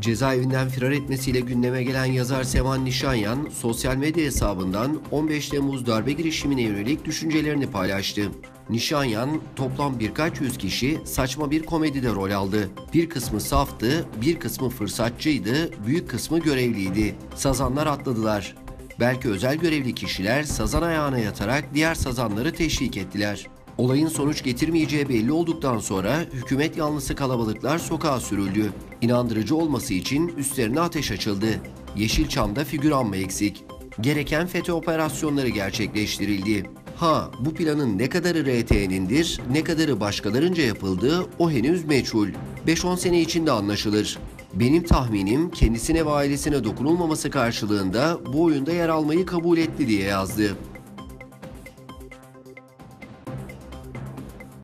Cezaevinden firar etmesiyle gündeme gelen yazar Sevan Nişanyan, sosyal medya hesabından 15 Temmuz darbe girişimine yönelik düşüncelerini paylaştı. Nişanyan, toplam birkaç yüz kişi saçma bir komedide rol aldı. Bir kısmı saftı, bir kısmı fırsatçıydı, büyük kısmı görevliydi. Sazanlar atladılar. Belki özel görevli kişiler sazan ayağına yatarak diğer sazanları teşvik ettiler. Olayın sonuç getirmeyeceği belli olduktan sonra hükümet yanlısı kalabalıklar sokağa sürüldü. İnandırıcı olması için üstlerine ateş açıldı. Yeşilçam'da figüran mı eksik? Gereken FETÖ operasyonları gerçekleştirildi. Ha bu planın ne kadarı RT'nindir, ne kadarı başkalarınca yapıldığı o henüz meçhul. 5-10 sene içinde anlaşılır. Benim tahminim kendisine ve ailesine dokunulmaması karşılığında bu oyunda yer almayı kabul etti diye yazdı.